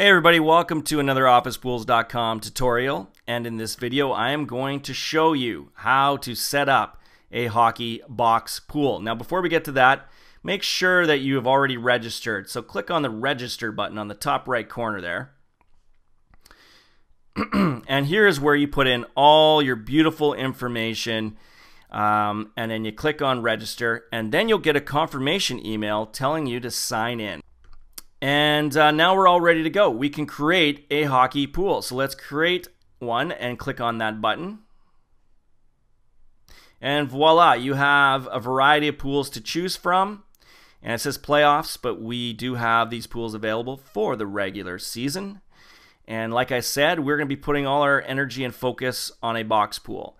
Hey everybody, welcome to another OfficePools.com tutorial. And in this video, I am going to show you how to set up a hockey box pool. Now before we get to that, make sure that you have already registered. So click on the register button on the top right corner there. and here is where you put in all your beautiful information. Um, and then you click on register, and then you'll get a confirmation email telling you to sign in. And uh, now we're all ready to go. We can create a hockey pool. So let's create one and click on that button. And voila, you have a variety of pools to choose from. And it says playoffs, but we do have these pools available for the regular season. And like I said, we're going to be putting all our energy and focus on a box pool.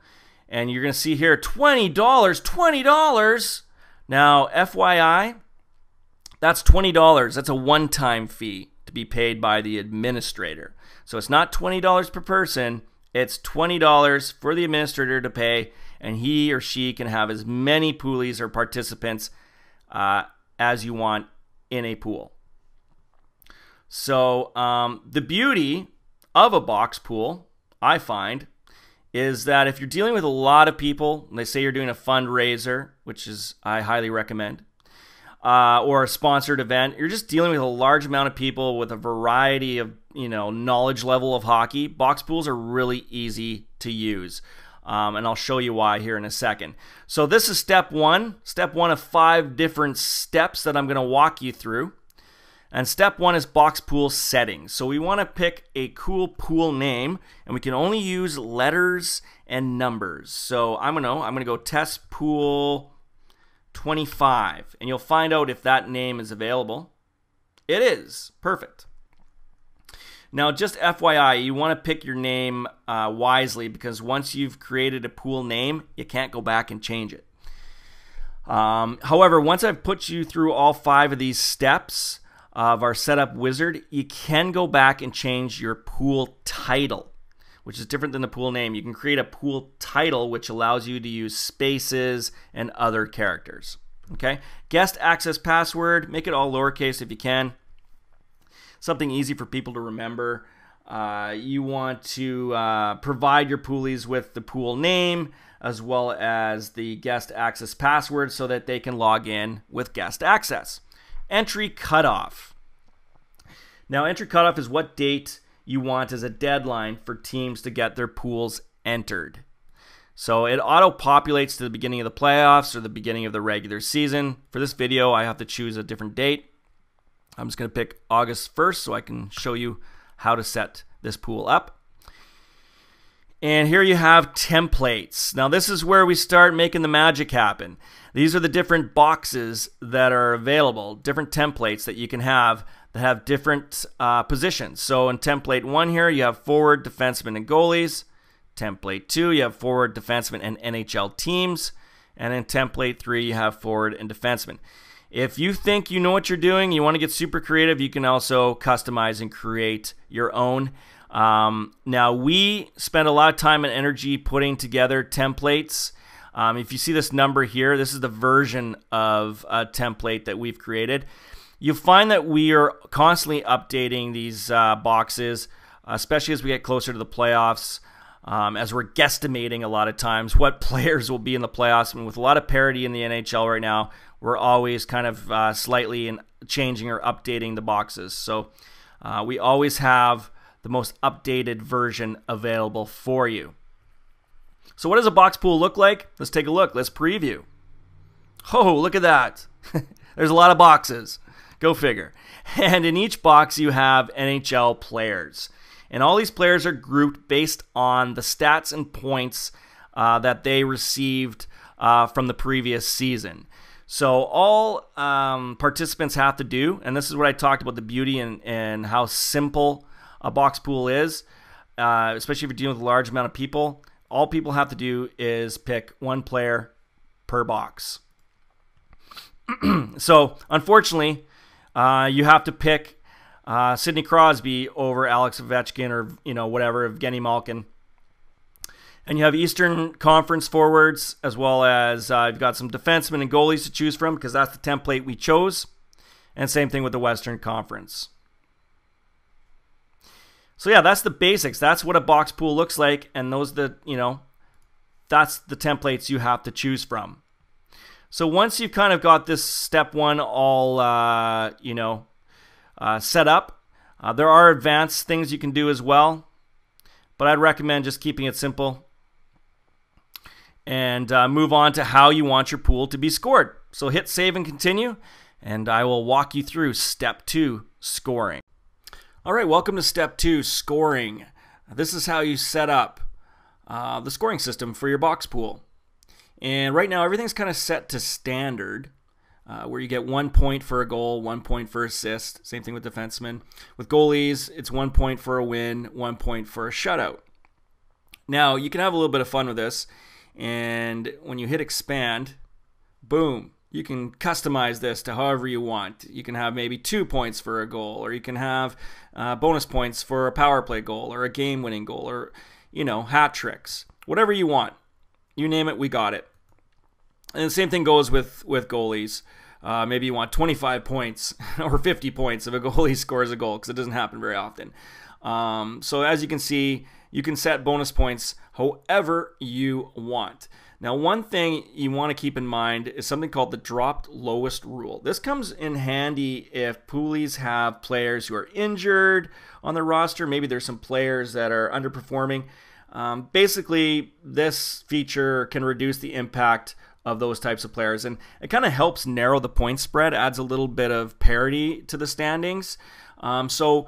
And you're going to see here $20, $20. Now, FYI, that's $20. That's a one time fee to be paid by the administrator. So it's not $20 per person, it's $20 for the administrator to pay, and he or she can have as many poolies or participants uh, as you want in a pool. So um, the beauty of a box pool, I find, is that if you're dealing with a lot of people, and they say you're doing a fundraiser, which is I highly recommend, uh, or a sponsored event, you're just dealing with a large amount of people with a variety of you know knowledge level of hockey. Box pools are really easy to use. Um, and I'll show you why here in a second. So this is step one, step one of five different steps that I'm going to walk you through. And step one is box pool settings. So we want to pick a cool pool name, and we can only use letters and numbers. So I'm gonna I'm gonna go test pool 25, and you'll find out if that name is available. It is. Perfect. Now, just FYI, you want to pick your name uh, wisely because once you've created a pool name, you can't go back and change it. Um, however, once I've put you through all five of these steps of our setup wizard, you can go back and change your pool title which is different than the pool name. You can create a pool title, which allows you to use spaces and other characters. Okay, guest access password, make it all lowercase if you can. Something easy for people to remember. Uh, you want to uh, provide your poolies with the pool name as well as the guest access password so that they can log in with guest access. Entry cutoff. Now, entry cutoff is what date you want as a deadline for teams to get their pools entered. So it auto populates to the beginning of the playoffs or the beginning of the regular season. For this video, I have to choose a different date. I'm just going to pick August 1st so I can show you how to set this pool up. And here you have templates. Now this is where we start making the magic happen. These are the different boxes that are available, different templates that you can have that have different uh, positions. So in template one here, you have forward, defensemen, and goalies. Template two, you have forward, defensemen, and NHL teams. And in template three, you have forward and defensemen. If you think you know what you're doing, you want to get super creative, you can also customize and create your own. Um, now, we spend a lot of time and energy putting together templates. Um, if you see this number here, this is the version of a template that we've created you find that we are constantly updating these uh, boxes, especially as we get closer to the playoffs. Um, as we're guesstimating a lot of times what players will be in the playoffs. And with a lot of parity in the NHL right now, we're always kind of uh, slightly in changing or updating the boxes. So uh, we always have the most updated version available for you. So what does a box pool look like? Let's take a look. Let's preview. Oh, look at that. There's a lot of boxes. Go figure. And in each box, you have NHL players. And all these players are grouped based on the stats and points uh, that they received uh, from the previous season. So all um, participants have to do, and this is what I talked about the beauty and, and how simple a box pool is, uh, especially if you're dealing with a large amount of people. All people have to do is pick one player per box. so unfortunately, uh, you have to pick uh, Sidney Crosby over Alex Ovechkin or you know whatever Evgeny Malkin. And you have Eastern Conference forwards as well as uh, you've got some defensemen and goalies to choose from because that's the template we chose. And same thing with the Western Conference. So yeah, that's the basics. That's what a box pool looks like, and those the you know, that's the templates you have to choose from. So once you've kind of got this step one all uh, you know uh, set up, uh, there are advanced things you can do as well, but I'd recommend just keeping it simple and uh, move on to how you want your pool to be scored. So hit save and continue, and I will walk you through step two, scoring. All right, welcome to step two, scoring. This is how you set up uh, the scoring system for your box pool. And right now, everything's kind of set to standard, uh, where you get one point for a goal, one point for assist. Same thing with defensemen. With goalies, it's one point for a win, one point for a shutout. Now, you can have a little bit of fun with this and when you hit expand, boom, you can customize this to however you want. You can have maybe two points for a goal, or you can have uh, bonus points for a power play goal, or a game winning goal, or, you know, hat tricks. Whatever you want. You name it, we got it. And the same thing goes with, with goalies. Uh, maybe you want 25 points or 50 points if a goalie scores a goal because it doesn't happen very often. Um, so as you can see, you can set bonus points however you want. Now, one thing you want to keep in mind is something called the dropped lowest rule. This comes in handy if poolies have players who are injured on the roster. Maybe there's some players that are underperforming. Um, basically, this feature can reduce the impact of those types of players, and it kind of helps narrow the point spread, adds a little bit of parity to the standings. Um, so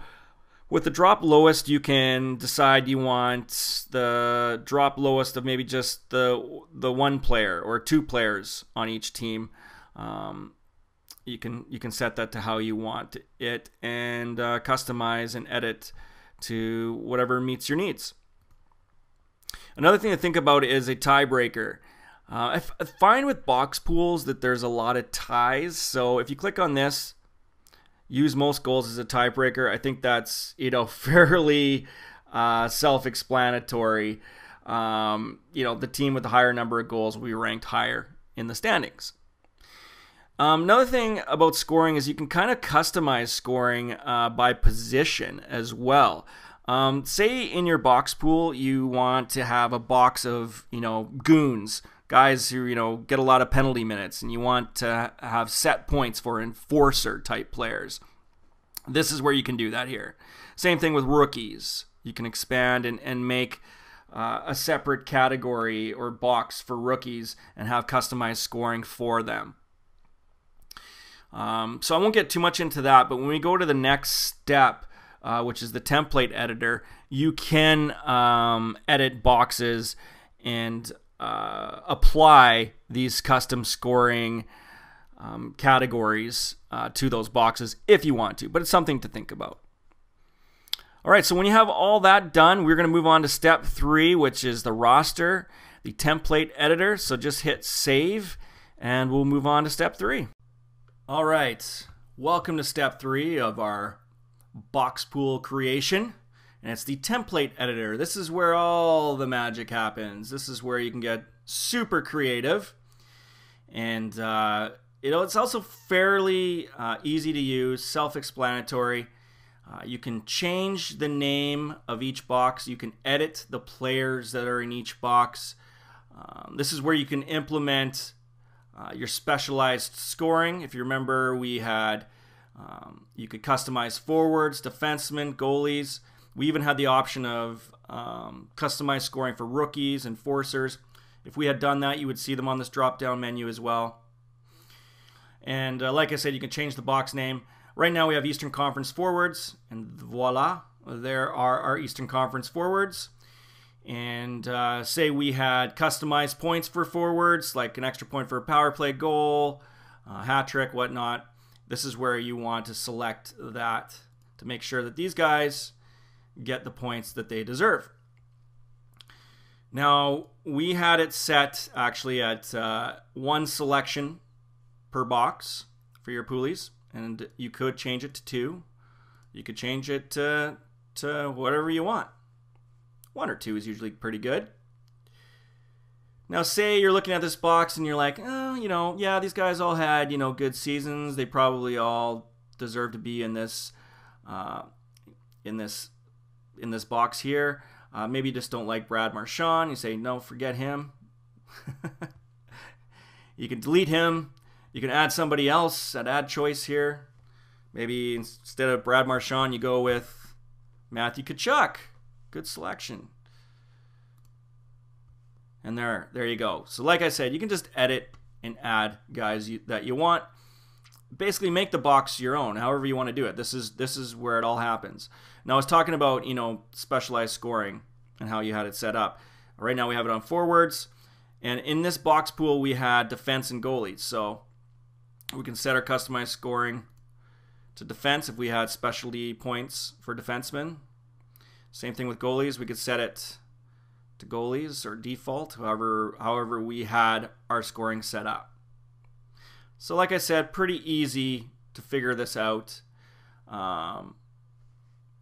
with the drop lowest, you can decide you want the drop lowest of maybe just the the one player or two players on each team. Um, you can you can set that to how you want it and uh, customize and edit to whatever meets your needs. Another thing to think about is a tiebreaker. Uh, I find with box pools that there's a lot of ties. So if you click on this, use most goals as a tiebreaker. I think that's you know fairly uh, self-explanatory. Um, you know, the team with the higher number of goals will be ranked higher in the standings. Um, another thing about scoring is you can kind of customize scoring uh, by position as well. Um, say in your box pool you want to have a box of you know goons, guys who you know get a lot of penalty minutes, and you want to have set points for enforcer type players. This is where you can do that here. Same thing with rookies. You can expand and, and make uh, a separate category or box for rookies and have customized scoring for them. Um, so I won't get too much into that, but when we go to the next step, uh, which is the template editor, you can um, edit boxes and uh, apply these custom scoring um, categories uh, to those boxes if you want to, but it's something to think about. All right, so when you have all that done, we're going to move on to step three, which is the roster, the template editor. So just hit save and we'll move on to step three. All right, welcome to step three of our box pool creation. And it's the template editor. This is where all the magic happens. This is where you can get super creative. And uh, know, it's also fairly uh, easy to use, self-explanatory. Uh, you can change the name of each box. You can edit the players that are in each box. Um, this is where you can implement uh, your specialized scoring. If you remember, we had um, you could customize forwards, defensemen, goalies. We even had the option of um, customized scoring for rookies and forcers. If we had done that, you would see them on this drop-down menu as well. And uh, like I said, you can change the box name. Right now we have Eastern Conference forwards, and voila, there are our Eastern Conference forwards. And uh, say we had customized points for forwards, like an extra point for a power play goal, uh, hat trick, whatnot. This is where you want to select that to make sure that these guys get the points that they deserve. Now, we had it set actually at uh, one selection per box for your poolies, and you could change it to two. You could change it to, to whatever you want. One or two is usually pretty good. Now, say you're looking at this box and you're like, oh, you know, yeah, these guys all had, you know, good seasons. They probably all deserve to be in this, uh, in this, in this box here. Uh, maybe you just don't like Brad Marchand. You say, no, forget him. you can delete him. You can add somebody else at add choice here. Maybe instead of Brad Marchand, you go with Matthew Tkachuk. Good selection. And there, there you go. So like I said, you can just edit and add guys you, that you want. Basically, make the box your own, however you want to do it. This is this is where it all happens. Now I was talking about you know specialized scoring and how you had it set up. Right now we have it on forwards, and in this box pool we had defense and goalies. So we can set our customized scoring to defense if we had specialty points for defensemen. Same thing with goalies. We could set it to goalies or default, however, however we had our scoring set up. So, like I said, pretty easy to figure this out. Um,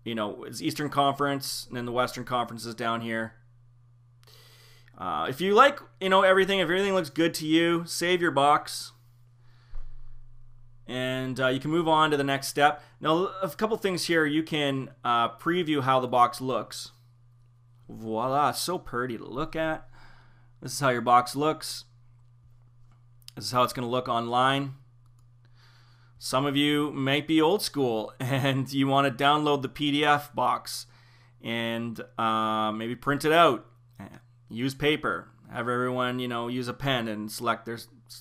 you know, it's Eastern Conference, and then the Western Conference is down here. Uh, if you like, you know, everything, if everything looks good to you, save your box and uh, you can move on to the next step. Now, a couple things here. You can uh, preview how the box looks. Voila, so pretty to look at. This is how your box looks. This is how it's going to look online. Some of you might be old school and you want to download the PDF box and uh, maybe print it out. Use paper. Have everyone, you know, use a pen and select their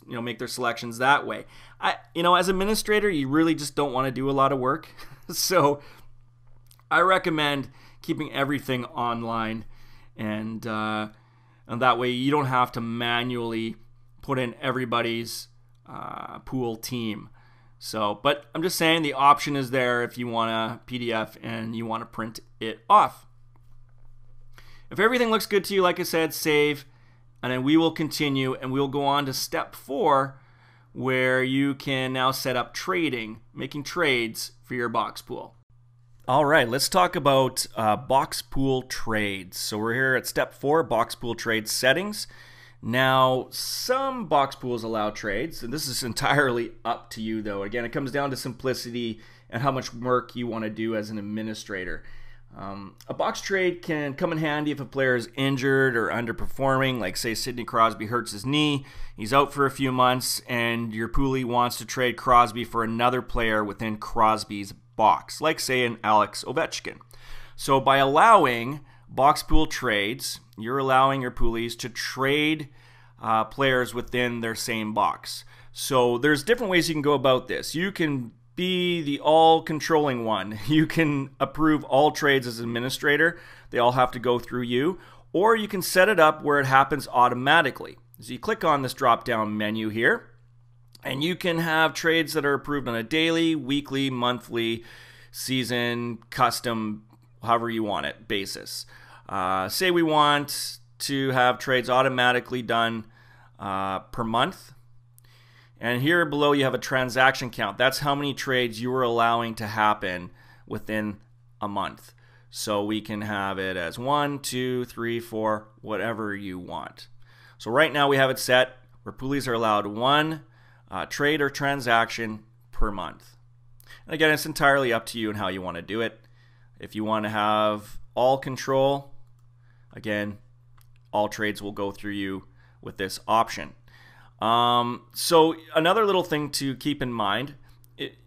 you know make their selections that way. I you know as administrator you really just don't want to do a lot of work, so I recommend keeping everything online, and uh, and that way you don't have to manually put in everybody's uh, pool team. So, but I'm just saying the option is there if you want a PDF and you want to print it off. If everything looks good to you, like I said, save and then we will continue and we'll go on to step four where you can now set up trading, making trades for your box pool. All right, let's talk about uh, box pool trades. So we're here at step four, box pool trade settings. Now, some box pools allow trades, and this is entirely up to you, though. Again, it comes down to simplicity and how much work you want to do as an administrator. Um, a box trade can come in handy if a player is injured or underperforming, like say Sidney Crosby hurts his knee, he's out for a few months, and your poolie wants to trade Crosby for another player within Crosby's box, like say an Alex Ovechkin. So by allowing box pool trades, you're allowing your poolies to trade uh, players within their same box. So there's different ways you can go about this. You can be the all controlling one. You can approve all trades as administrator, they all have to go through you, or you can set it up where it happens automatically. So you click on this drop down menu here, and you can have trades that are approved on a daily, weekly, monthly, season, custom, however you want it, basis. Uh, say we want to have trades automatically done uh, per month and here below you have a transaction count. That's how many trades you are allowing to happen within a month. So we can have it as one, two, three, four, whatever you want. So right now we have it set where poolies are allowed one uh, trade or transaction per month. And again, it's entirely up to you and how you want to do it. If you want to have all control, again, all trades will go through you with this option. Um, so another little thing to keep in mind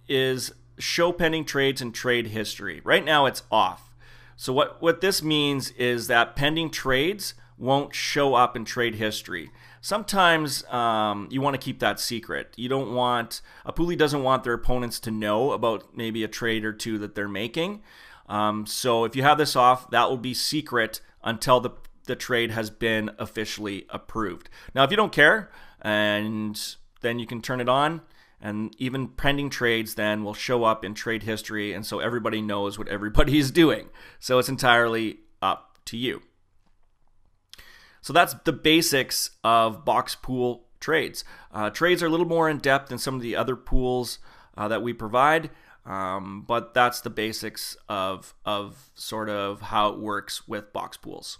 is show pending trades and trade history. Right now it's off. So what, what this means is that pending trades won't show up in trade history. Sometimes um, you want to keep that secret. You don't want a poolie doesn't want their opponents to know about maybe a trade or two that they're making. Um, so if you have this off, that will be secret until the the trade has been officially approved. Now, if you don't care, and then you can turn it on and even pending trades then will show up in trade history and so everybody knows what everybody is doing. So it's entirely up to you. So that's the basics of box pool trades. Uh, trades are a little more in depth than some of the other pools uh, that we provide um, but that's the basics of of sort of how it works with box pools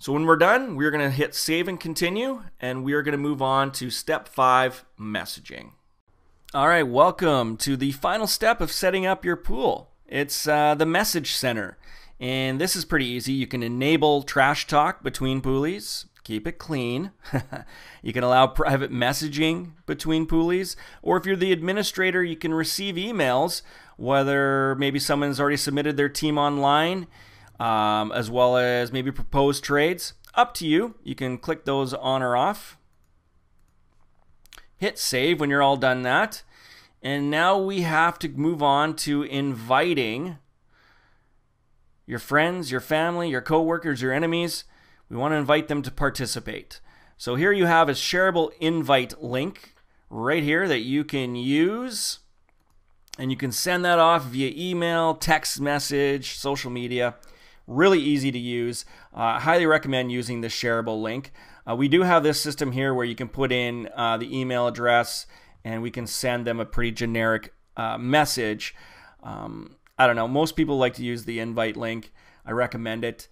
so when we're done, we're going to hit save and continue, and we are going to move on to step five, messaging. All right, welcome to the final step of setting up your pool. It's uh, the message center. And this is pretty easy. You can enable trash talk between poolies, keep it clean. you can allow private messaging between poolies. Or if you're the administrator, you can receive emails, whether maybe someone's already submitted their team online, um, as well as maybe proposed trades. Up to you. You can click those on or off. Hit save when you're all done that. And now we have to move on to inviting your friends, your family, your coworkers, your enemies. We want to invite them to participate. So here you have a shareable invite link right here that you can use. And you can send that off via email, text message, social media. Really easy to use. Uh, I highly recommend using the shareable link. Uh, we do have this system here where you can put in uh, the email address and we can send them a pretty generic uh, message. Um, I don't know. Most people like to use the invite link. I recommend it.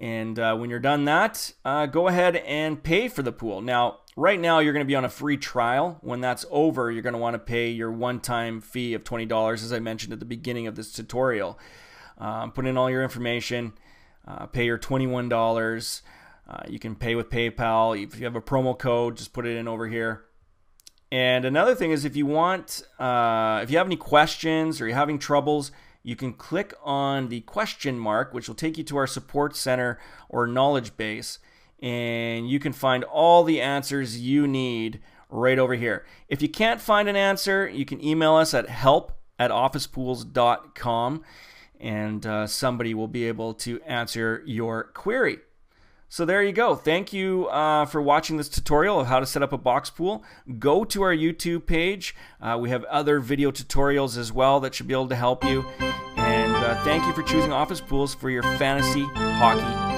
And uh, when you're done that, uh, go ahead and pay for the pool. Now, right now, you're going to be on a free trial. When that's over, you're going to want to pay your one-time fee of $20, as I mentioned at the beginning of this tutorial. Um, put in all your information, uh, pay your $21. Uh, you can pay with PayPal. If you have a promo code, just put it in over here. And another thing is if you want, uh, if you have any questions or you're having troubles, you can click on the question mark, which will take you to our support center or knowledge base, and you can find all the answers you need right over here. If you can't find an answer, you can email us at help at officepools.com, and uh, somebody will be able to answer your query. So there you go. Thank you uh, for watching this tutorial of how to set up a box pool. Go to our YouTube page. Uh, we have other video tutorials as well that should be able to help you. And uh, thank you for choosing Office Pools for your fantasy hockey